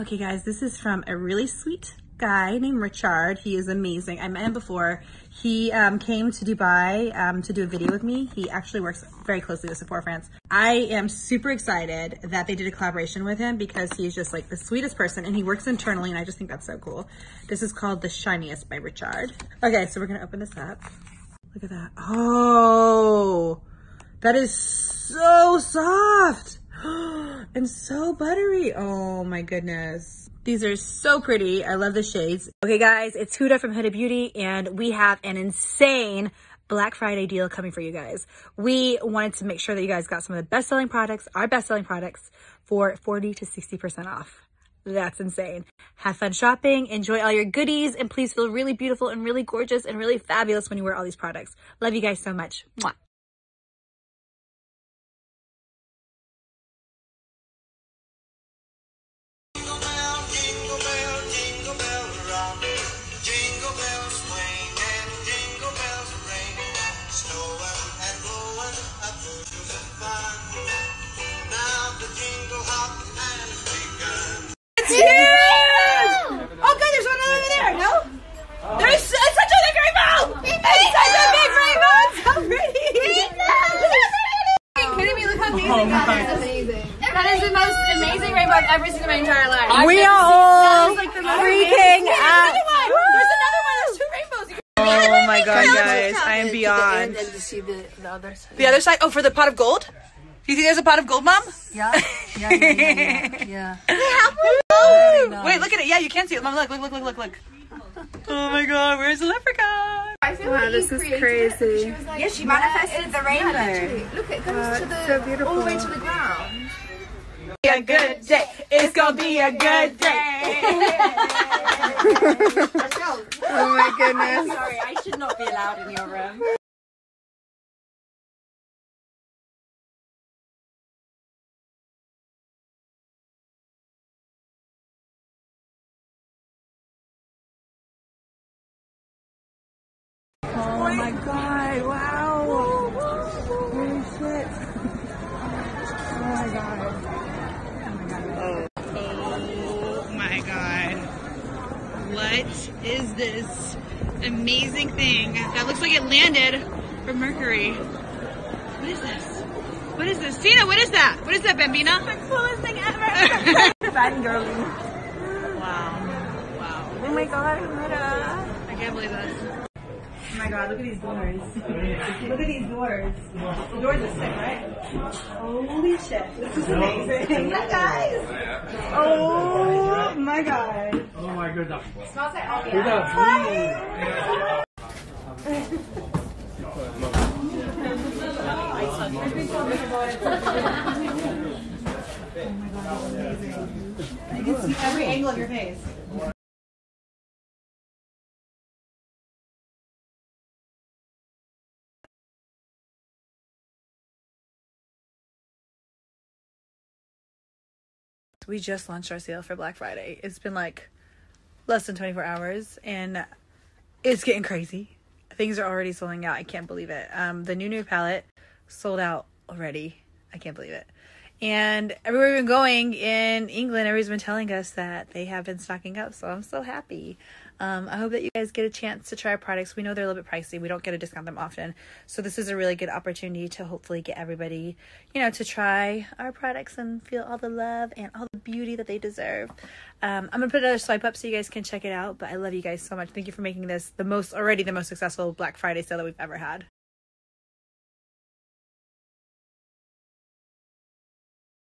Okay guys, this is from a really sweet guy named Richard. He is amazing. I met him before. He um, came to Dubai um, to do a video with me. He actually works very closely with Sephora France. I am super excited that they did a collaboration with him because he's just like the sweetest person and he works internally and I just think that's so cool. This is called The Shiniest by Richard. Okay, so we're gonna open this up. Look at that. Oh, that is so soft and so buttery. Oh my goodness. These are so pretty. I love the shades. Okay guys, it's Huda from Huda Beauty and we have an insane Black Friday deal coming for you guys. We wanted to make sure that you guys got some of the best selling products, our best selling products for 40 to 60% off. That's insane. Have fun shopping, enjoy all your goodies, and please feel really beautiful and really gorgeous and really fabulous when you wear all these products. Love you guys so much. Mwah. That is the most amazing rainbow I've ever seen in my entire life. We are all freaking out. There's another one. There's two rainbows. Oh my god, guys. I am beyond. And to see the, the other side. The other side? Oh, for the pot of gold? Do you think there's a pot of gold, Mom? Yeah. Yeah. Yeah. yeah, yeah. Wait, look at it. Yeah, you can see it. Mom, look, look, look, look, look, look. Oh my god, where's the leprechaun? I feel wow, like this is crazy. She was like, yeah, she manifested the rainbow. Yeah, look, it goes to the so beautiful. all the way to the ground. A good day. It's gonna be a good day. oh my goodness. I'm Sorry, I should not be allowed in your room. Oh my god, wow. Holy shit. Oh my god. Oh my god. What is this amazing thing that looks like it landed from Mercury? What is this? What is this? Tina, what is that? What is that, Bambina? The coolest thing ever. Fangirling. wow. Wow. Oh my god. I can't believe this. Oh my god, look at these doors. look at these doors. The doors are sick, right? Holy shit. This is amazing. Look, guys. Oh my god. Oh my goodness. Smells like all You can see every angle of your face. We just launched our sale for Black Friday. It's been like less than 24 hours and it's getting crazy. Things are already selling out. I can't believe it. Um, the new new palette sold out already. I can't believe it. And everywhere we've been going in England, everybody's been telling us that they have been stocking up. So I'm so happy. Um, I hope that you guys get a chance to try our products. We know they're a little bit pricey. We don't get to discount them often. So this is a really good opportunity to hopefully get everybody, you know, to try our products and feel all the love and all the beauty that they deserve. Um, I'm going to put another swipe up so you guys can check it out. But I love you guys so much. Thank you for making this the most, already the most successful Black Friday sale that we've ever had.